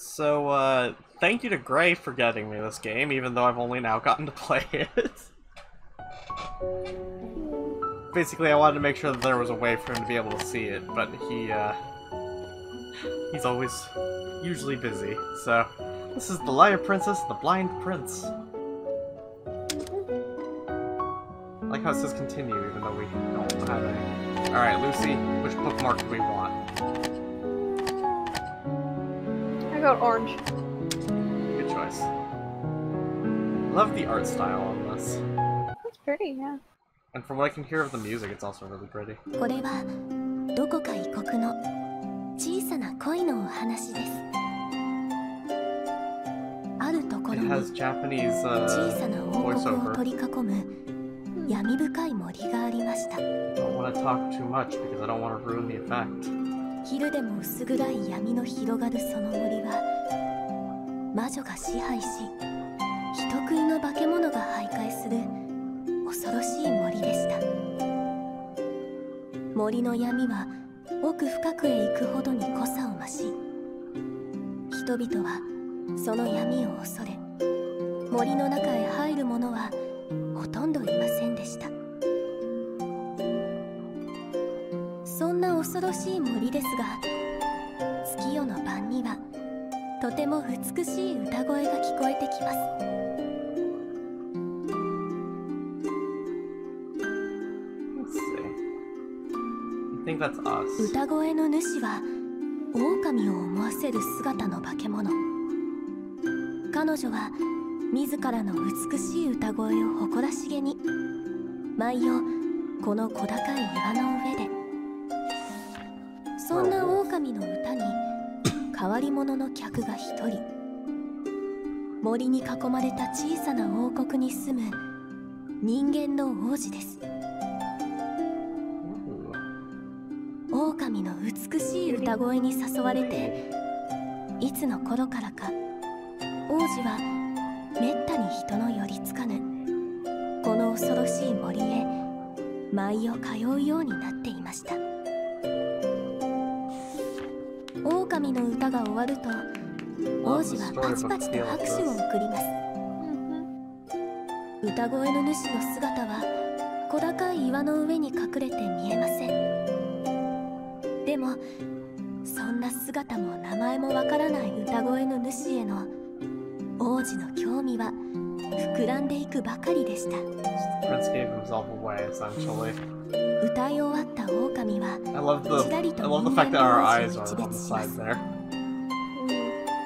So, uh, thank you to Gray for getting me this game, even though I've only now gotten to play it. Basically, I wanted to make sure that there was a way for him to be able to see it, but he, uh, he's always usually busy, so... This is the Liar Princess the Blind Prince. I like how it says continue, even though we don't have any. Alright, Lucy, which bookmark do we want? I got orange. Good choice. Love the art style on this. That's pretty, yeah. And from what I can hear of the music, it's also really pretty. これはどこか異国の小さな恋のお話ですあるところ It に has Japanese 小 uh, さな王国を voiceover. 取り囲む闇深い森がありました Don't want to talk too much because I don't want to ruin the effect. 昼でも薄暗い闇の広がるその森は魔女が支配し人食いの化け物が徘徊する恐ろしい森でした。森の闇は奥深くへ行くほどに濃さを増し人々はその闇を恐れ森の中へ入る者はほとんどいませんでした。恐ろしい森ですが月夜の晩にはとても美しい歌声が聞こえてきます.歌声の主は狼を思わせる姿の化け物。彼女は自らの美しい歌声を誇らしげに。毎夜この小高い岩の上でそんな狼の歌に変わり者の客が一人。森に囲まれた小さな王国に住む人間の王子です。狼の美しい歌声に誘われていつの頃からか王子はめったに人の寄りつかぬこの恐ろしい森へ毎夜通うようになっていました。狼の歌が終わると王子はパチパチと拍手を送ります。Mm-hmm. 歌声の主の姿は小高い岩の上に隠れて見えません。でもそんな姿も名前もわからない歌声の主への王子の興味は膨らんでいくばかりでした歌い終わったオカミは、ちらりと人間の口に出します。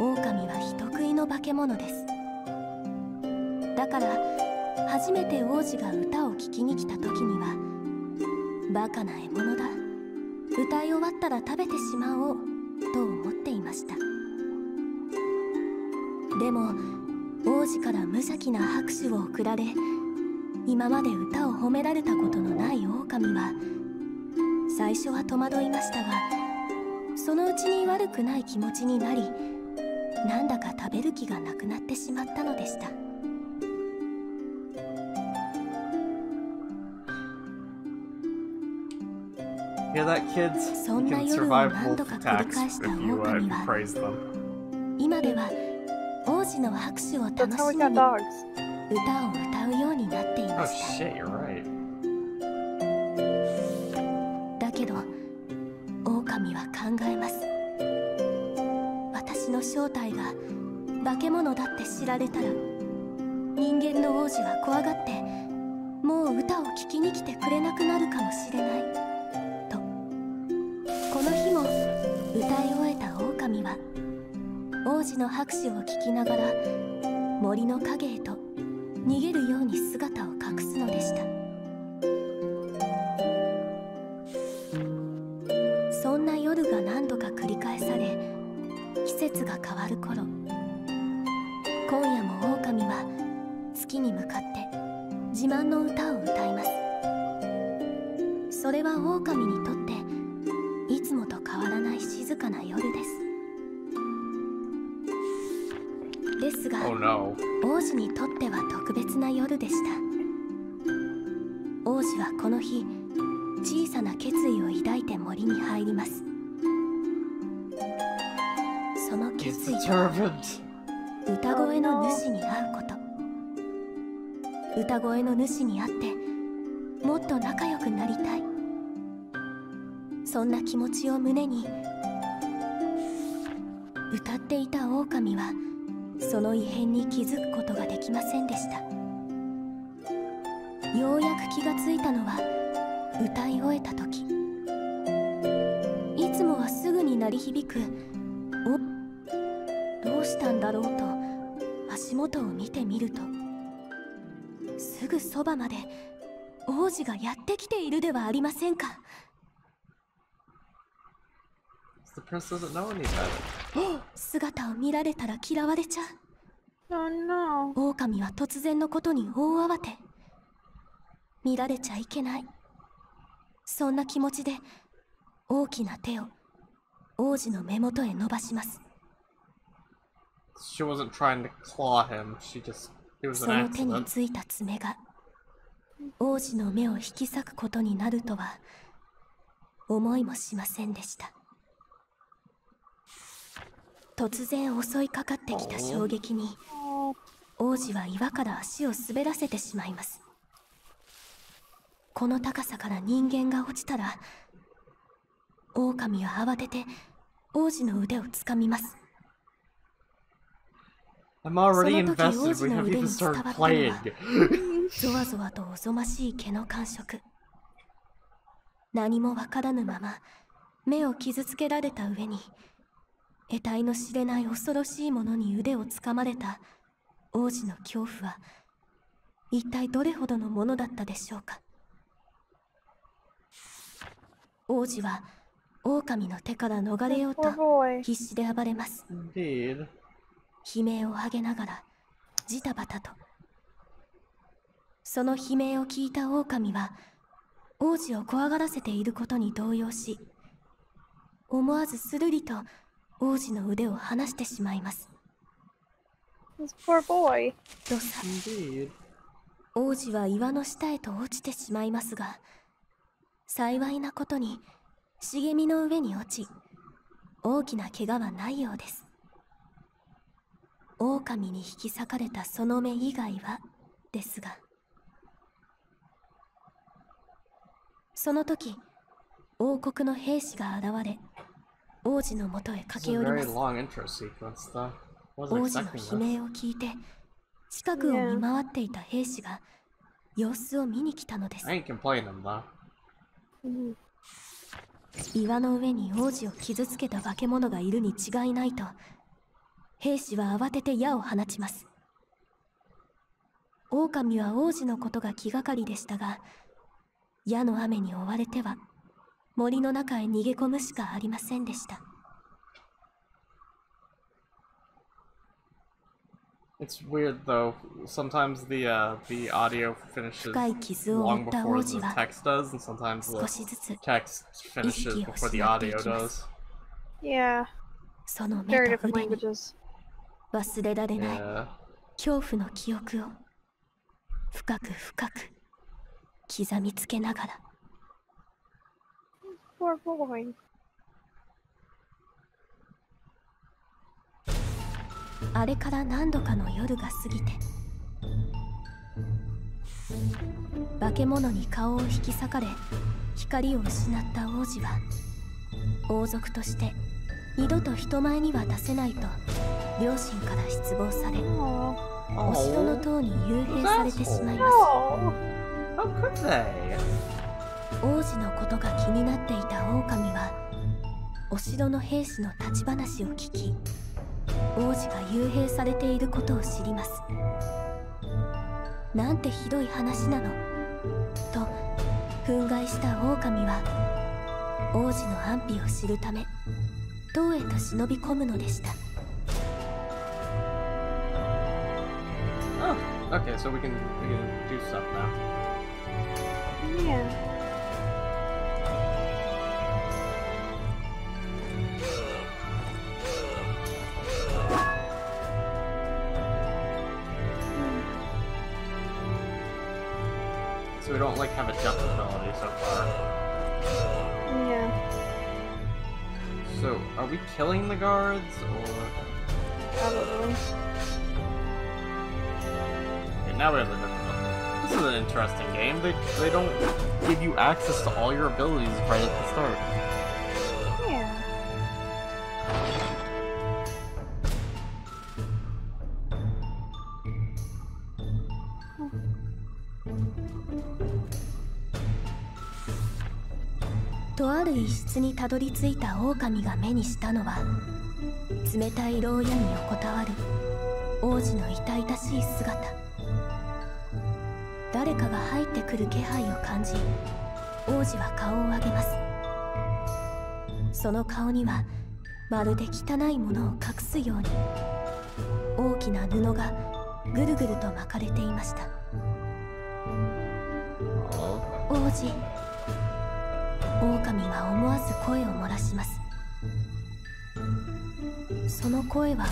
オオカミは人食いの化け物です。だから、初めて王子が歌を聴きに来た時には、バカな獲物だ。歌い終わったら食べてしまおうと思っていました。でも、王子から無邪気な拍手を送られ、今まで歌を褒められたことのない狼は最初は戸惑いましたがそのうちに悪くない気持ちになりなんだか食べる気がなくなってしまったのでしたそんな夜を何度か繰り返した uh, 狼は.今では王子の拍手を楽しみに dogs. 歌を歌うようになってい Oh ました.だけど狼は考えます。私の正体が化け物だって知られたら人間の王子は怖がってもう歌を聴きに来てくれなくなるかもしれない。とこの日も歌い終えた狼は王子の拍手を聞きながら森の影へと節が変わる頃今夜も狼は月に向かって自慢の歌を歌います。それは狼にとっていつもと変わらない静かな夜です。ですが Oh no. 王子にとっては特別な夜でした。王子はこの日小さな決意を抱いて森に入ります歌声の主に会うこと。歌声の主に会ってもっと仲良くなりたい。そんな気持ちを胸に歌っていた狼はその異変に気づくことができませんでした。ようやく気がついたのは歌い終えた時。いつもはすぐに鳴り響くしたんだろうと足元を見てみるとすぐそばまで王子がやってきているではありませんか？姿を見られたら嫌われちゃ Oh no. う狼は突然のことに大慌て。見られちゃいけない。そんな気持ちで大きな手を王子の目元へ伸ばします She wasn't trying to claw him. She just it was そ an の手に accident. ついた爪が王子の目を引き裂くことになるとは思いもしませんでした突然襲いかかってきた衝撃に王子は岩から足を滑らせてしまいますこの高さから人間が落ちたら狼は慌てて王子の腕をつかみます I'm already その時 invested. 王子 We の haven't 腕 even に伝わ started ったの playing. はゾワゾワとおぞましい毛の感触何もわからぬまま目を傷つけられた上に得体の知れない恐ろしいものに腕をつかまれた王子の恐怖は一体どれほどのものだったでしょうか王子は狼の手から逃れようと.必死で暴れます Indeed. 悲鳴を上げながらジタバタとその悲鳴を聞いた狼は王子を怖がらせていることに動揺し思わずするりと王子の腕を離してしまいます This poor boy. ドサ Indeed. 王子は岩の下へと落ちてしまいますが幸いなことに茂みの上に落ち大きな怪我はないようです狼に引き裂かれたその目以外はですがその時王国の兵士が現れ王子のもとへ駆け寄ります.王子の悲.鳴を聞いて近くを見回っていた兵士が様子を見に来たのです. Mhm. 岩の上に王子を傷つけた化け物がいるに違いないと兵士は慌てて矢を放ちます狼は王子のことが気がかりでしたが矢の雨に追われては森の中へ逃げ込むしかありませんでした It's weird though. Sometimes the uh, the audio finishes 深い傷を負 long った before 王 the 子は text does, and sometimes 少 the しずつ text finishes before the audio does. Yeah, その very different languages. 忘れられない.恐怖の記憶を深く深く刻みつけながら Poor boy. あれから何度かの夜が過ぎて化け物に顔を引き裂かれ光を失った王子は王族として二度と人前には出せないと両親から失望され Oh, お城の塔に幽閉されてしまいます?王子のことが気になっていた狼はお城の兵士の立ち話を聞き王子が幽閉されていることを知ります。なんてひどい話なのと憤慨した狼は王子の安否を知るため塔へと忍び込むのでした okay. So we can we can do stuff now. Yeah. So we don't like have a jump ability so far. Yeah. So are we killing the guards or? Probably. Okay, now we have the different. This is an interesting game. They they don't give you access to all your abilities right at the start. Yeah. とある一室にたどり着いた狼が目にしたのは冷たい牢屋に横たわる王子の痛々しい姿誰かが入ってくる気配を感じ王子は顔を上げます。その顔にはまるで汚いものを隠すように大きな布がぐるぐると巻かれていました。王子狼は思わず声を漏らします。その声は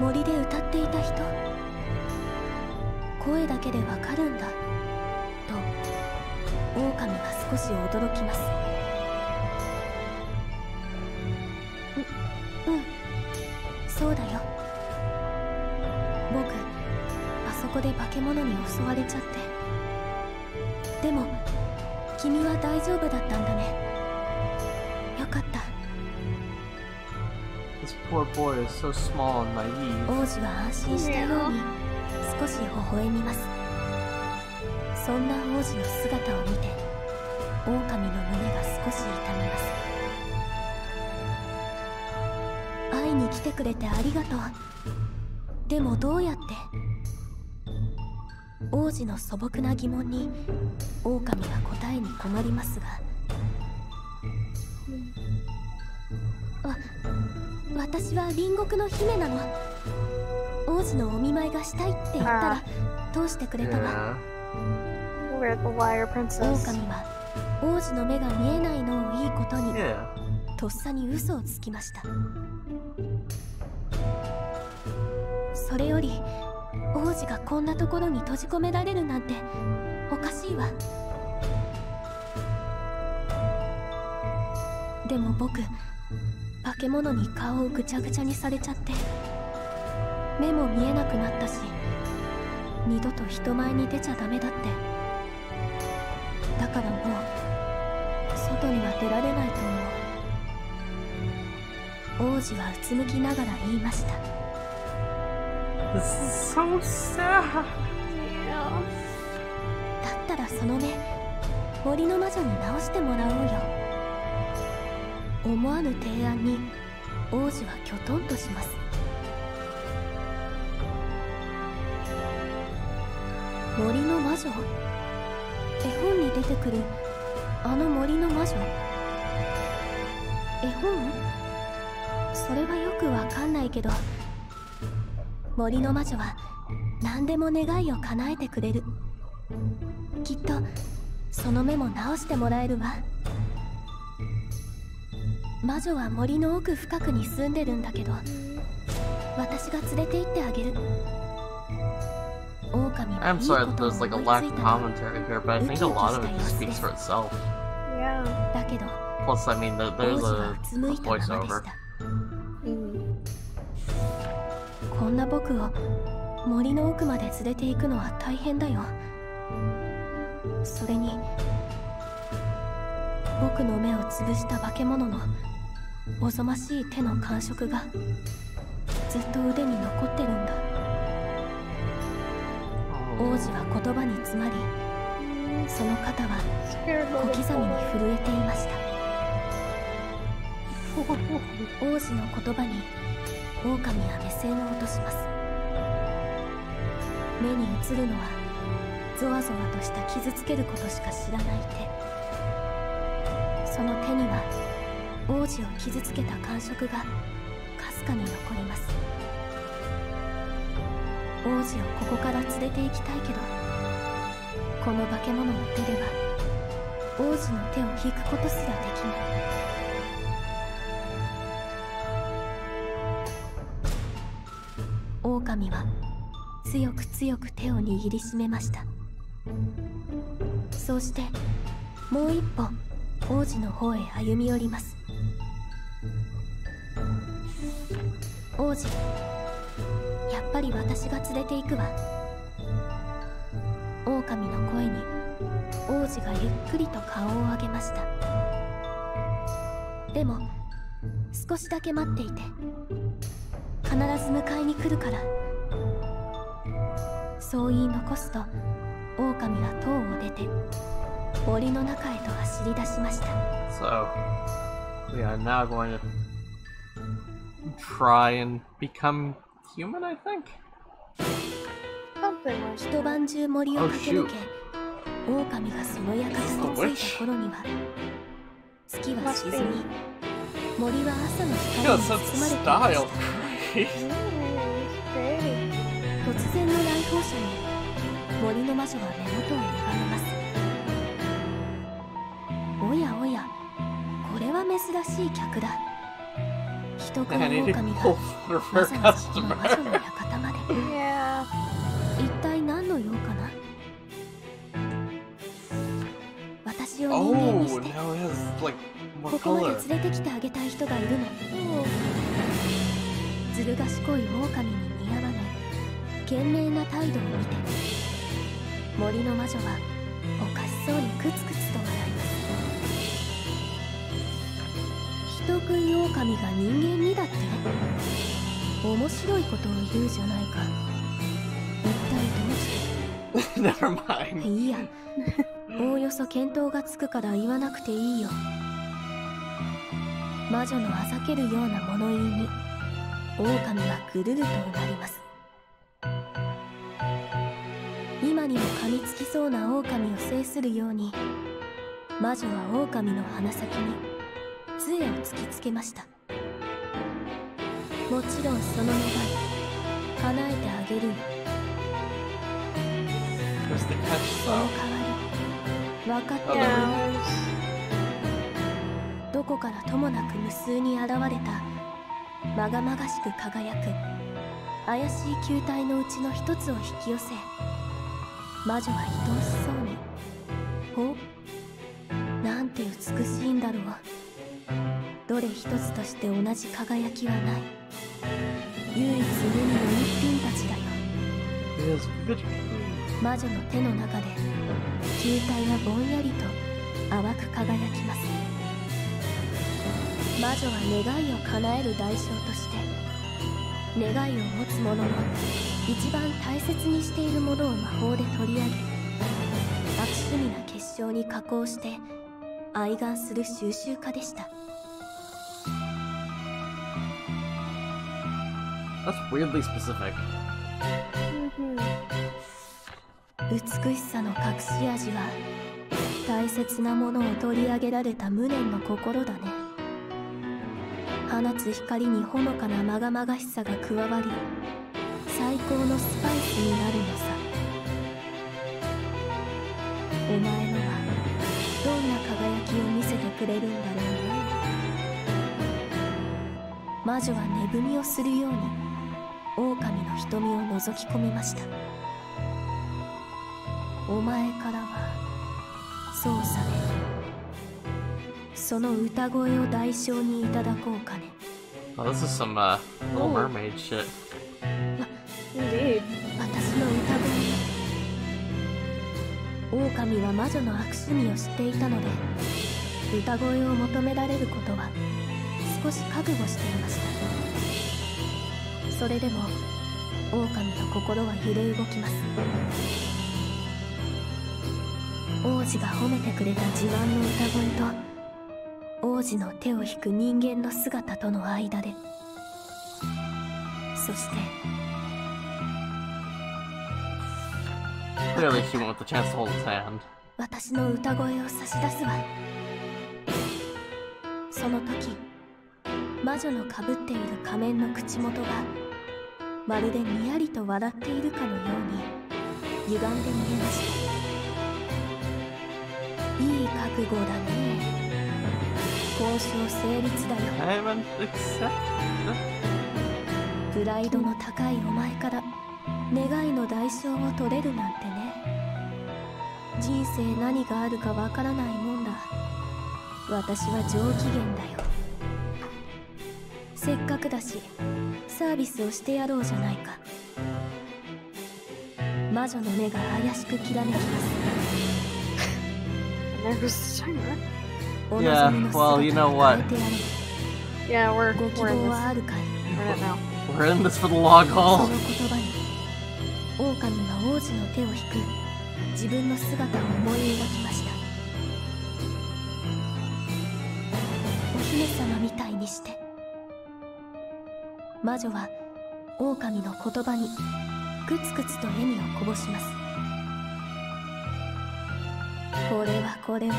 森で歌っていた人声だけでわかるんだ。と狼は少し驚きます。ううん。そうだよ。僕あそこで化け物に襲われちゃって。でも君は大丈夫だったんだね。よかった。This poor boy is so small and naive. 王子は安心したように少し微笑みます。そんな王子の姿を見て狼の胸が少し痛みます。会いに来てくれてありがとう。でもどうやって王子の素朴な疑問に狼は答えに困りますが。わ私は隣国の姫なの。王子のお見舞いがしたいって言ったら通してくれたわ Yeah. We're the liar 狼.は王子の目が見えないのをいいことに Yeah. とっさに嘘をつきましたそれより王子がこんなところに閉じ込められるなんておかしいわでも僕化け物に顔をぐちゃぐちゃにされちゃって目も見えなくなったし二度と人前に出ちゃダメだって。だからもう外には出られないと思う。王子はうつむきながら言いました。so sad. Yeah. だったらその目森の魔女に直してもらおうよ。思わぬ提案に王子はきょとんとします森の魔女？絵本に出てくるあの森の魔女？絵本？それはよくわかんないけど森の魔女は何でも願いを叶えてくれる。きっとその目も直してもらえるわ。魔女は森の奥深くに住んでるんだけど私が連れて行ってあげる。I'm こ sorry と that を there's like a 思 lack い of commentary here, but I think a lot of it just speaks for itself. Yeah. Plus, I mean, there's a, うつむいたままでし voiceover. た Mm. こんな僕を森の奥まで連れて行くのは大変だよそれに僕の目を潰した化け物のおぞましい手の感触がずっと腕に残ってるんだ王子は言葉に詰まりその肩は小刻みに震えていました。王子の言葉に狼は目線を落とします。目に映るのはゾワゾワとした傷つけることしか知らない手。その手には王子を傷つけた感触がかすかに残ります。王子をここから連れて行きたいけどこの化け物の手では王子の手を引くことすらできない。狼は強く強く手を握りしめました。そうしてもう一歩王子の方へ歩み寄ります。王子っぱり私が連れて行くわ。狼の声に王子がゆっくりと顔を上げました。でも少しだけ待っていて必ず迎えに来るから。そう言い残すと狼は塔を出て森の中へと走り出しました。So, we are now going to try and become human, I think? Something like 一晩中森を Oh, 駆け抜け狼がその館に着いた頃には月は沈.み森は朝の光に包まれていま style. した突然の来訪者に森の魔女は目元を歪めますおやおやこれは珍しい客だ人食 I い need to 狼がわざわざこの.魔女の館まで.一体何の用かな？私を人間 Oh, にしてここま.で連れてきてあげたい人がいるのずる賢い狼に似合わない賢明な態度を見て森の魔女はおかしそうにクツクツと笑い人食い狼が人間にだって？面白いことを言うじゃないか。一体どうして Never mind. いいや。おおよそ見当がつくから言わなくていいよ。魔女のあざけるような物言いに狼はぐるるとうなります。今にも噛みつきそうな狼を制するように魔女は狼の鼻先に杖を突きつけましたもちろんその願い叶えてあげるよその代わり分かってお Yeah. るどこからともなく無数に現れたまがまがしく輝く怪しい球体のうちの一つを引き寄せ魔女は愛おしそうに「おつとして同じ輝きはない。唯一無二の一品たちだ。よ魔女の手の中で球体はぼんやりと淡く輝きます。魔女は願いを叶える代償として願いを持つ者の一番大切にしているものを魔法で取り上げ悪趣味な結晶に加工して愛願する収集家でした。That's weirdly specific. 美しさの隠し味は大切なものを取り上げられた無念の心だね。放つ光にほのかなまがまがしさが加わり最高のスパイスになるのさ。お前のはどんな輝きを見せてくれるんだろうね。魔女は値踏みをするように狼の瞳を覗き込みましたお前からはそうさねその歌声を代償にいただこうかね Oh, this is some, uh, Little Oh. Mermaid shit. Indeed. 私の歌声狼は魔女の悪趣味を知っていたので歌声を求められることは少し覚悟していましたそれでも狼の心は揺れ動きます。王子が褒めてくれた自慢の歌声と王子の手を引く人間の姿との間で。そして Clearly, she with the chance to hold his hand. 私の歌声を差し出すわ。その時魔女のかぶっている仮面の口元がまるでにやりと笑っているかのように歪んで見えましたいい覚悟だね。交渉成立だよ.プライドの高いお前から願いの代償を取れるなんてね。人生何があるかわからないもんだ。私は上機嫌だよ。せっかくだしサービスをしてやろうじゃないか魔女の目が怪しくきらめきます Yeah, well, you 姿 know を what? Yeah, we're we're in 望 this. We're in it now. We're in this for the long そ haul. 狼は王子の手を引く自分の姿を思い描きましたお姫様みたいにして魔女は狼の言葉にくつくつと笑みをこぼします。これはこれは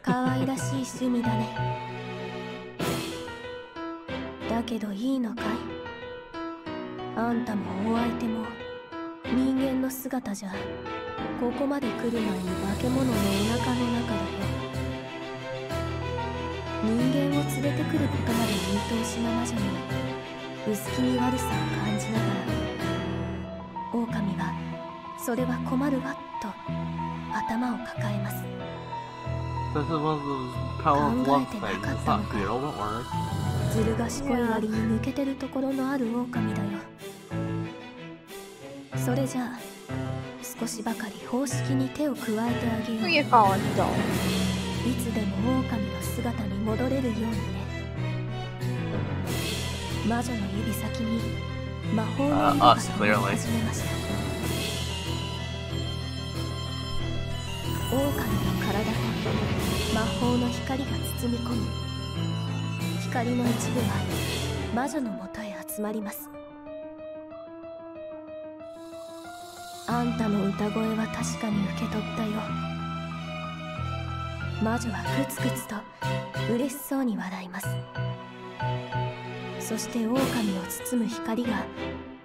可愛らしい趣味だね。だけどいいのかい？あんたもお相手も人間の姿じゃここまで来る前に化け物のお腹の中だよ人間を連れてくることまで見通しな魔女に薄気味悪さを感じながら狼はそれは困るわと頭を抱えます power of love things. It's not real, don't worry. ずる賢い割に抜けてるところのある狼だよそれじゃあ少しばかり方式に手を加えてあげよ?ういつでも狼の姿に戻れるようにね。魔女の指先に魔法の色 Uh, がり clearly. 始めました。狼の体に魔法の光が包み込み光の一部は魔女のもとへ集まります。あんたの歌声は確かに受け取ったよ魔女はクツクツと嬉しそうに笑います。そして狼を包む光が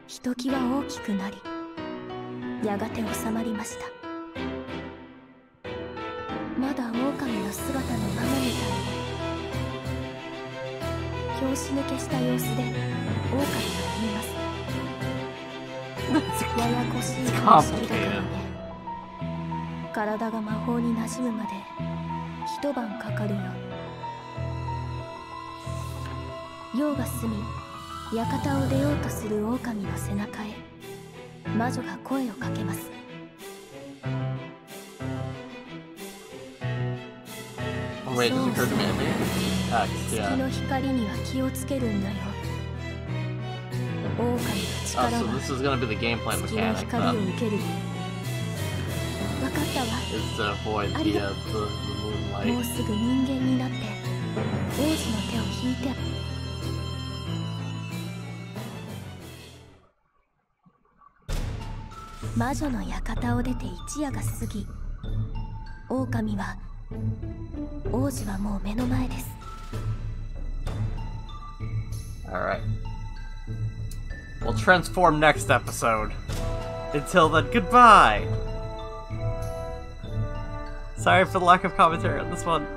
ひときわ大きくなりやがて収まりました。まだ狼の姿のままみたいに拍子抜けした様子で狼が言います。ややこしい方式だからね。体が魔法に馴染むまで晩かかるよ用が済み館を出ようとする狼の背中へ魔女が声をかけます月の光には気をつけるんだよ。狼の力は月の光を受ける。わかったわ。ありがとう。もうすぐ人間になって王子の手を引いて魔女の館を出て一夜が過ぎ狼は王子はもう目の前です Alright. We'll transform next episode. Until then, goodbye! Sorry for the lack of commentary on this one.